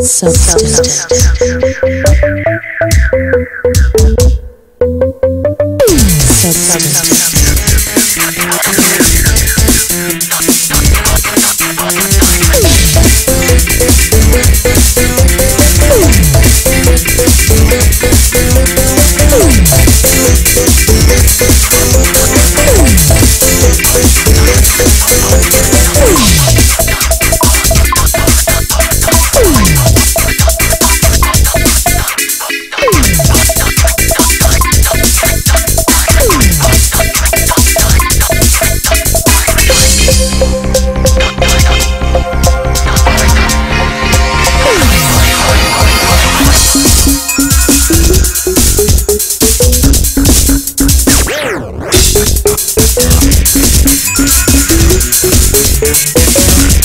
substance. substance. Thank you.